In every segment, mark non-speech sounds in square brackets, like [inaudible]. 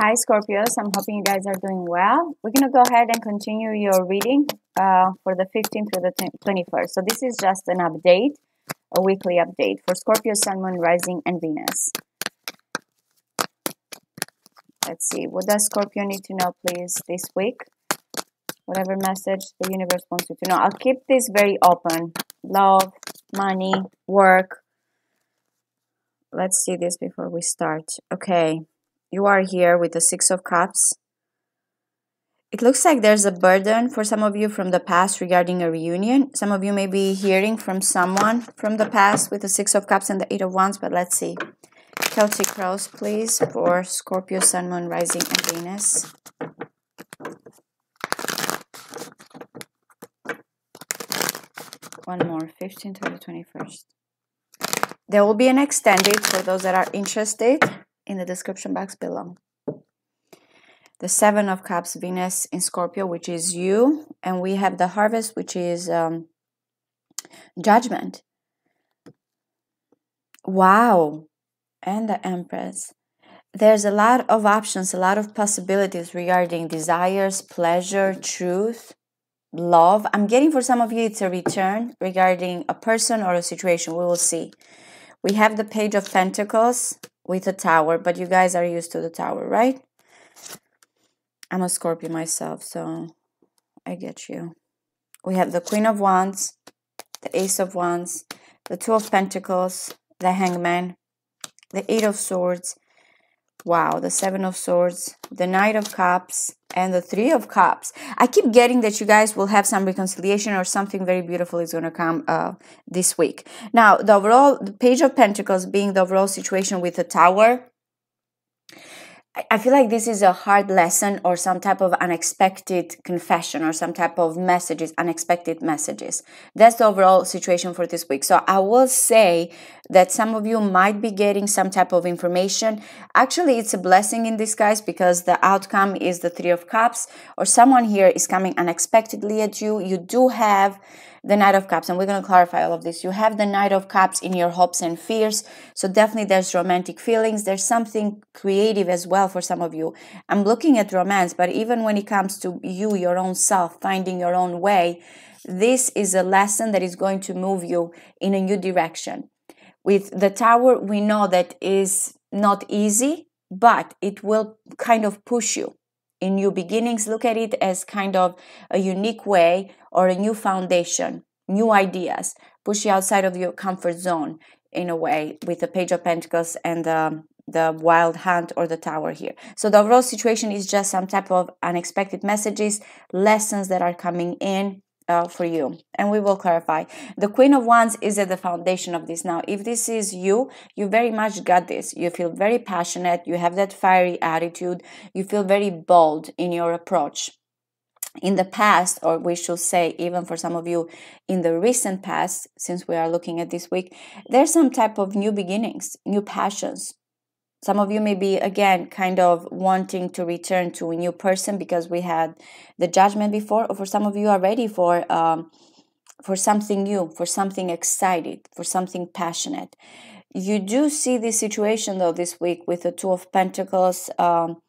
Hi, Scorpios. I'm hoping you guys are doing well. We're going to go ahead and continue your reading uh, for the 15th through the 21st. So, this is just an update, a weekly update for Scorpio, Sun, Moon, Rising, and Venus. Let's see. What does Scorpio need to know, please, this week? Whatever message the universe wants you to know. I'll keep this very open. Love, money, work. Let's see this before we start. Okay you are here with the Six of Cups. It looks like there's a burden for some of you from the past regarding a reunion. Some of you may be hearing from someone from the past with the Six of Cups and the Eight of Wands, but let's see. Celtic Cross, please, for Scorpio, Sun, Moon, Rising, and Venus. One more, 15th to the 21st. There will be an extended for those that are interested in the description box below. The Seven of Cups, Venus in Scorpio, which is you, and we have the Harvest, which is um, Judgment. Wow. And the Empress. There's a lot of options, a lot of possibilities regarding desires, pleasure, truth, love. I'm getting for some of you it's a return regarding a person or a situation. We will see. We have the Page of Pentacles, with a tower, but you guys are used to the tower, right? I'm a Scorpio myself, so I get you. We have the Queen of Wands, the Ace of Wands, the Two of Pentacles, the Hangman, the Eight of Swords, wow, the Seven of Swords, the Knight of Cups, and the Three of Cups. I keep getting that you guys will have some reconciliation or something very beautiful is going to come uh, this week. Now, the overall, the Page of Pentacles being the overall situation with the Tower, I feel like this is a hard lesson or some type of unexpected confession or some type of messages, unexpected messages. That's the overall situation for this week. So I will say that some of you might be getting some type of information. Actually, it's a blessing in disguise because the outcome is the Three of Cups or someone here is coming unexpectedly at you. You do have the Knight of Cups, and we're going to clarify all of this. You have the Knight of Cups in your hopes and fears. So definitely there's romantic feelings. There's something creative as well for some of you. I'm looking at romance, but even when it comes to you, your own self, finding your own way, this is a lesson that is going to move you in a new direction. With the tower, we know that is not easy, but it will kind of push you in new beginnings. Look at it as kind of a unique way or a new foundation, new ideas, push you outside of your comfort zone in a way with the Page of Pentacles and the the wild hunt or the tower here. So the overall situation is just some type of unexpected messages, lessons that are coming in uh, for you and we will clarify. The queen of wands is at the foundation of this. Now if this is you you very much got this. You feel very passionate. You have that fiery attitude. You feel very bold in your approach. In the past or we should say even for some of you in the recent past since we are looking at this week there's some type of new beginnings new passions some of you may be again kind of wanting to return to a new person because we had the judgment before or for some of you are ready for um, for something new for something excited for something passionate. You do see this situation though this week with the two of pentacles um,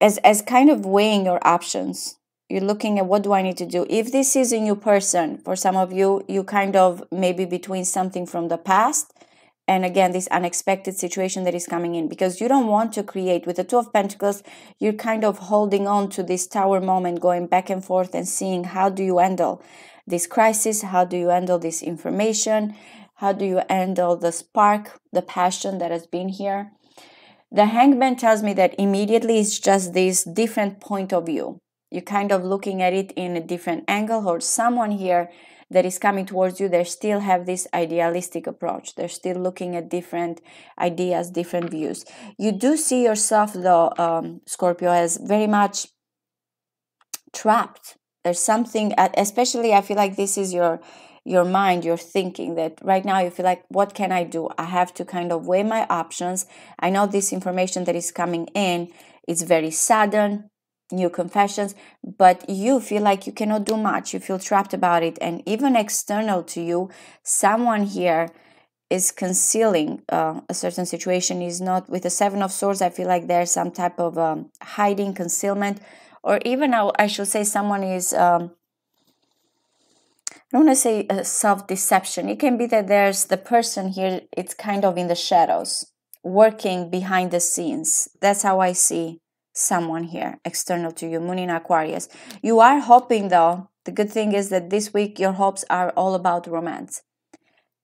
as as kind of weighing your options. You're looking at what do i need to do. If this is a new person for some of you you kind of maybe between something from the past and again this unexpected situation that is coming in because you don't want to create with the two of pentacles you're kind of holding on to this tower moment going back and forth and seeing how do you handle this crisis how do you handle this information how do you handle the spark the passion that has been here. The hangman tells me that immediately it's just this different point of view you're kind of looking at it in a different angle or someone here that is coming towards you, they still have this idealistic approach. They're still looking at different ideas, different views. You do see yourself, though, um, Scorpio, as very much trapped. There's something, especially I feel like this is your your mind, your thinking that right now you feel like, what can I do? I have to kind of weigh my options. I know this information that is coming in is very sudden, new confessions, but you feel like you cannot do much. You feel trapped about it. And even external to you, someone here is concealing uh, a certain situation is not with the seven of swords i feel like there's some type of um, hiding concealment or even I, I should say someone is um, i don't want to say self-deception it can be that there's the person here it's kind of in the shadows working behind the scenes that's how i see someone here external to you moon in aquarius. You are hoping though the good thing is that this week your hopes are all about romance.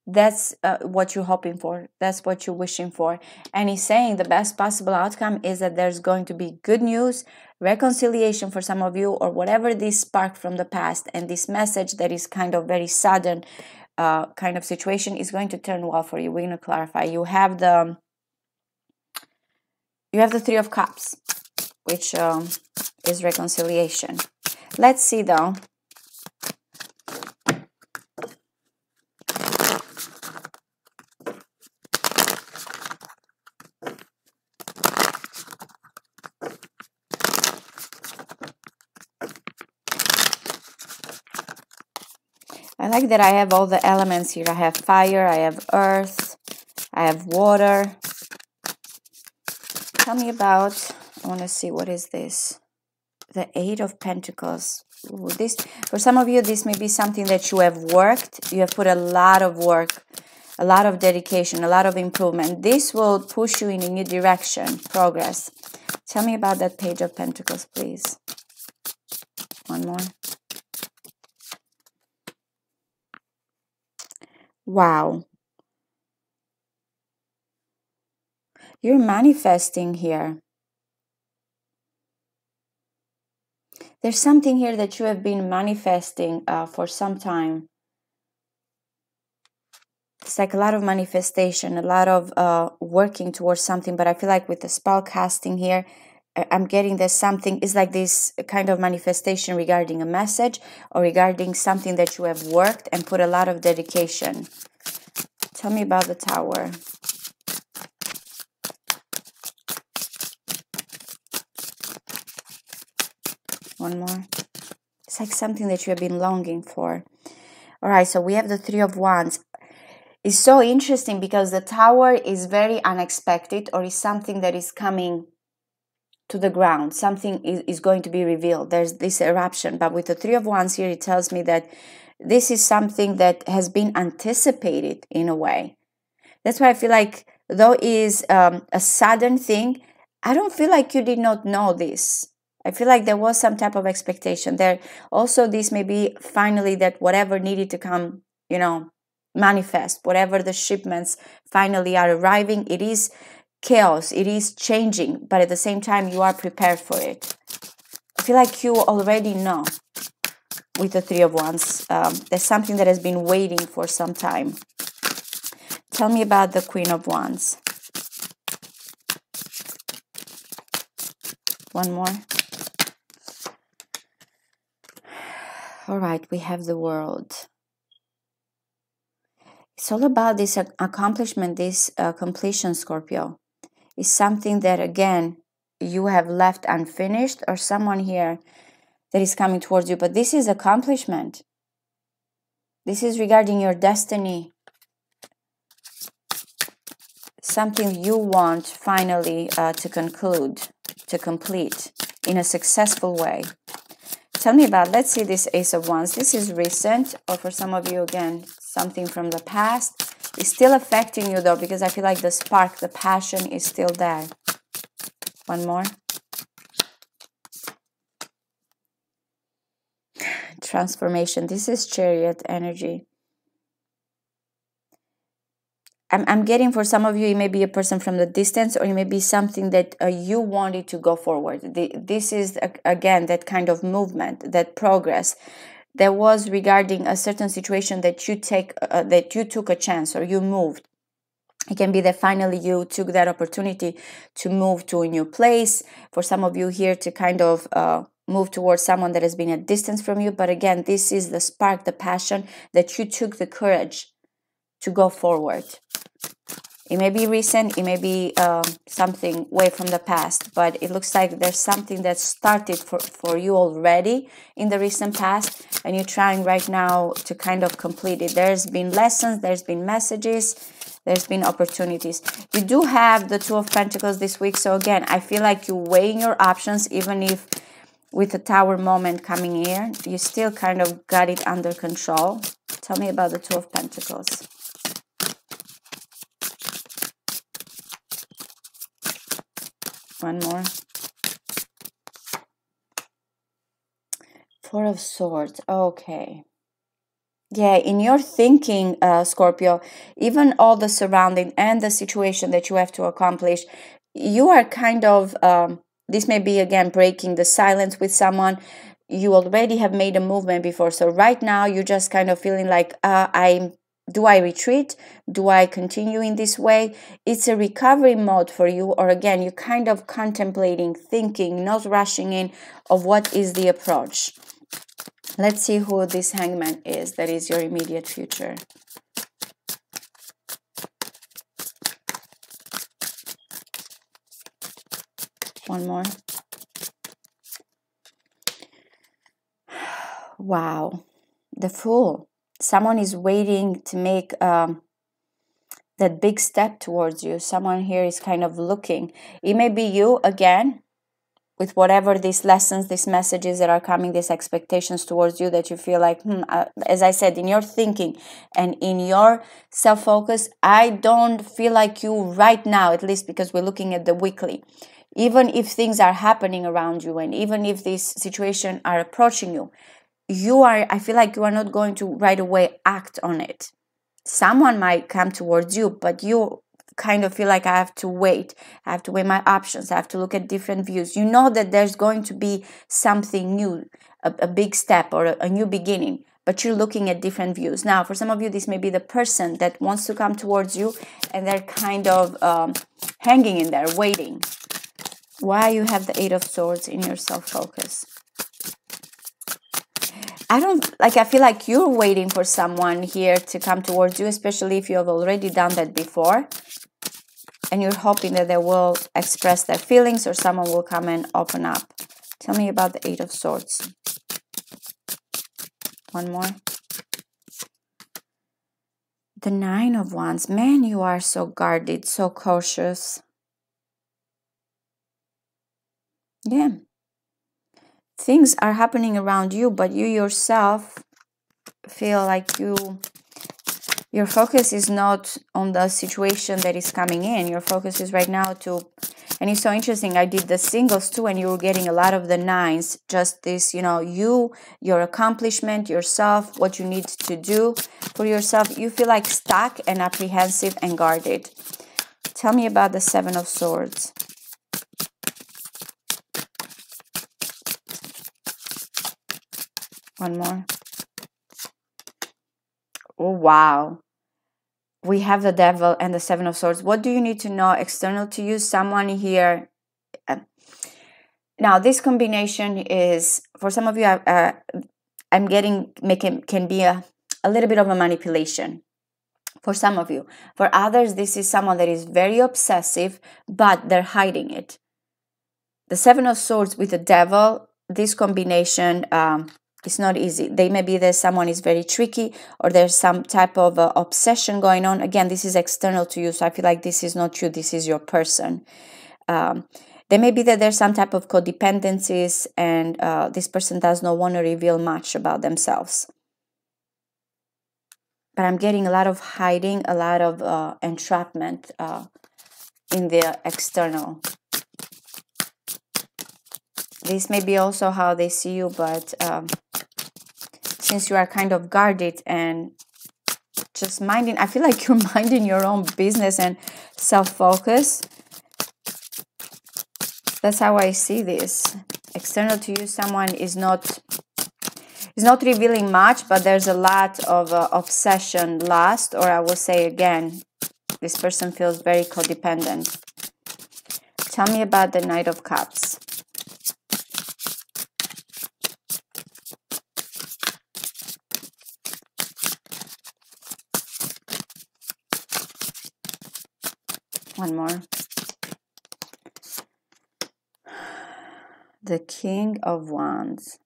That's uh, what you're hoping for. That's what you're wishing for. And he's saying the best possible outcome is that there's going to be good news reconciliation for some of you or whatever this spark from the past. And this message that is kind of very sudden uh, kind of situation is going to turn well for you. We're going to clarify. You have the you have the three of cups which um, is reconciliation let's see though I like that I have all the elements here. I have fire, I have earth, I have water. Tell me about, want to see, what is this? The Eight of Pentacles. Ooh, this For some of you, this may be something that you have worked. You have put a lot of work, a lot of dedication, a lot of improvement. This will push you in a new direction, progress. Tell me about that Page of Pentacles, please. One more. Wow. You're manifesting here. There's something here that you have been manifesting uh, for some time. It's like a lot of manifestation, a lot of uh, working towards something, but I feel like with the spell casting here, I'm getting there's something is like this kind of manifestation regarding a message or regarding something that you have worked and put a lot of dedication. Tell me about the tower. One more. It's like something that you have been longing for. All right, so we have the Three of Wands. It's so interesting because the tower is very unexpected or is something that is coming to the ground. Something is, is going to be revealed. There's this eruption. But with the Three of Wands here, it tells me that this is something that has been anticipated in a way. That's why I feel like, though it is um, a sudden thing, I don't feel like you did not know this. I feel like there was some type of expectation there. Also, this may be finally that whatever needed to come, you know, manifest, whatever the shipments finally are arriving, it is chaos, it is changing, but at the same time, you are prepared for it. I feel like you already know with the Three of Wands. Um, there's something that has been waiting for some time. Tell me about the Queen of Wands. One more. All right, we have the world. It's all about this accomplishment, this uh, completion, Scorpio. Is something that again you have left unfinished or someone here that is coming towards you but this is accomplishment. This is regarding your destiny. Something you want finally uh, to conclude to complete in a successful way tell me about let's see this ace of wands this is recent or for some of you again something from the past it's still affecting you though because I feel like the spark, the passion is still there. One more. Transformation. This is chariot energy. I'm, I'm getting for some of you, it may be a person from the distance or it may be something that uh, you wanted to go forward. The, this is, uh, again, that kind of movement, that progress that was regarding a certain situation that you take uh, that you took a chance or you moved. It can be that finally you took that opportunity to move to a new place. For some of you here to kind of uh, move towards someone that has been a distance from you. But again this is the spark the passion that you took the courage to go forward it may be recent, it may be um, something way from the past, but it looks like there's something that started for, for you already in the recent past, and you're trying right now to kind of complete it. There's been lessons, there's been messages, there's been opportunities. You do have the two of pentacles this week so again i feel like you're weighing your options even if with the tower moment coming here you still kind of got it under control. Tell me about the two of pentacles one more four of swords okay yeah, in your thinking, uh, Scorpio, even all the surrounding and the situation that you have to accomplish, you are kind of, um, this may be again breaking the silence with someone. You already have made a movement before. So right now, you're just kind of feeling like, uh, I'm do I retreat? Do I continue in this way? It's a recovery mode for you, or again, you're kind of contemplating, thinking, not rushing in of what is the approach. Let's see who this hangman is that is your immediate future. One more. [sighs] Wow, the fool. Someone is waiting to make um, that big step towards you. Someone here is kind of looking. It may be you again, with whatever these lessons, these messages that are coming, these expectations towards you that you feel like, hmm, uh, as I said, in your thinking and in your self focus, I don't feel like you right now, at least because we're looking at the weekly. Even if things are happening around you and even if these situations are approaching you, you are, I feel like you are not going to right away act on it. Someone might come towards you, but you kind of feel like I have to wait. I have to weigh my options. I have to look at different views. You know that there's going to be something new, a, a big step or a, a new beginning, but you're looking at different views. Now, for some of you, this may be the person that wants to come towards you and they're kind of um, hanging in there, waiting. Why you have the Eight of Swords in your self focus? I don't like, I feel like you're waiting for someone here to come towards you, especially if you have already done that before. And you're hoping that they will express their feelings or someone will come and open up. Tell me about the Eight of Swords. One more. The Nine of Wands. Man, you are so guarded, so cautious. Yeah things are happening around you but you yourself feel like you your focus is not on the situation that is coming in. Your focus is right now to and it's so interesting i did the singles too and you were getting a lot of the nines just this you know you your accomplishment yourself what you need to do for yourself. You feel like stuck and apprehensive and guarded. Tell me about the seven of swords One more. Oh, wow. We have the devil and the seven of swords. What do you need to know external to you? Someone here. Uh, now, this combination is for some of you. Uh, I'm getting making can be a, a little bit of a manipulation for some of you. For others, this is someone that is very obsessive, but they're hiding it. The Seven of Swords with the Devil, this combination um, it's not easy. They maybe there's someone is very tricky or there's some type of uh, obsession going on. Again this is external to you so i feel like this is not you this is your person. Um, there may be that there's some type of codependencies and uh, this person does not want to reveal much about themselves. But i'm getting a lot of hiding a lot of uh, entrapment uh, in the external this may be also how they see you but um, since you are kind of guarded and just minding i feel like [laughs] you're minding your own business and self-focus. That's how i see this. External to you someone is not is not revealing much but there's a lot of uh, obsession lust or i will say again this person feels very codependent. Tell me about the knight of cups One more. The King of Wands.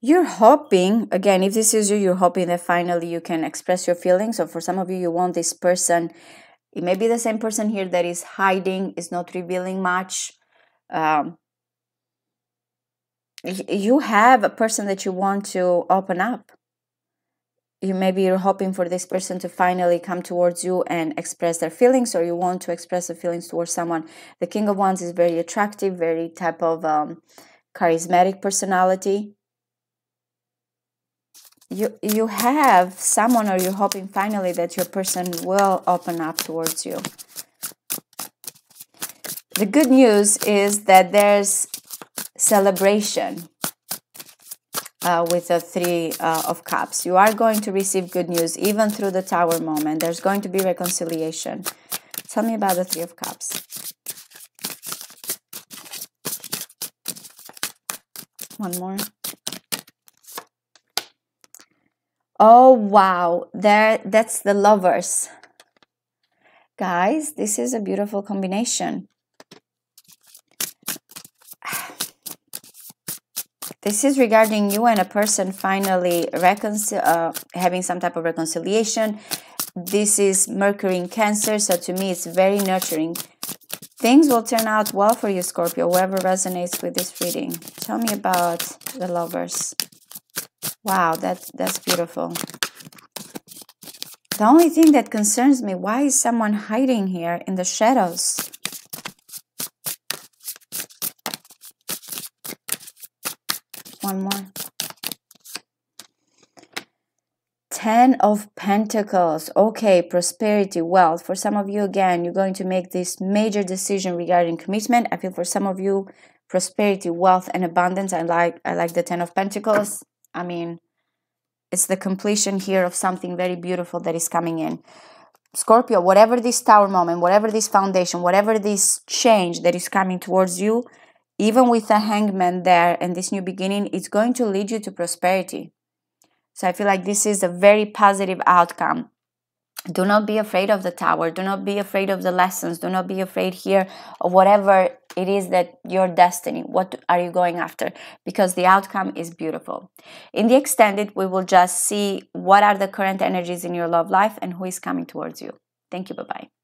you're hoping again if this is you you're hoping that finally you can express your feelings or for some of you you want this person it may be the same person here that is hiding is not revealing much um, you have a person that you want to open up you maybe you're hoping for this person to finally come towards you and express their feelings or you want to express the feelings towards someone. The king of wands is very attractive very type of um, charismatic personality. You you have someone or you're hoping finally that your person will open up towards you. The good news is that there's celebration uh, with the three uh, of cups. You are going to receive good news even through the tower moment. There's going to be reconciliation. Tell me about the three of cups. One more. Oh wow. There that's the lovers. Guys this is a beautiful combination This is regarding you and a person finally uh, having some type of reconciliation. This is Mercury in Cancer, so to me it's very nurturing. Things will turn out well for you, Scorpio, whoever resonates with this reading. Tell me about the lovers. Wow, that, that's beautiful. The only thing that concerns me, why is someone hiding here in the shadows? One more. Ten of Pentacles. Okay, prosperity, wealth. For some of you, again, you're going to make this major decision regarding commitment. I feel for some of you, prosperity, wealth, and abundance. I like I like the Ten of Pentacles. I mean, it's the completion here of something very beautiful that is coming in. Scorpio, whatever this tower moment, whatever this foundation, whatever this change that is coming towards you, even with a hangman there and this new beginning, it's going to lead you to prosperity. So I feel like this is a very positive outcome. Do not be afraid of the tower. Do not be afraid of the lessons. Do not be afraid here of whatever it is that your destiny. What are you going after? Because the outcome is beautiful. In the extended, we will just see what are the current energies in your love life and who is coming towards you. Thank you. Bye bye.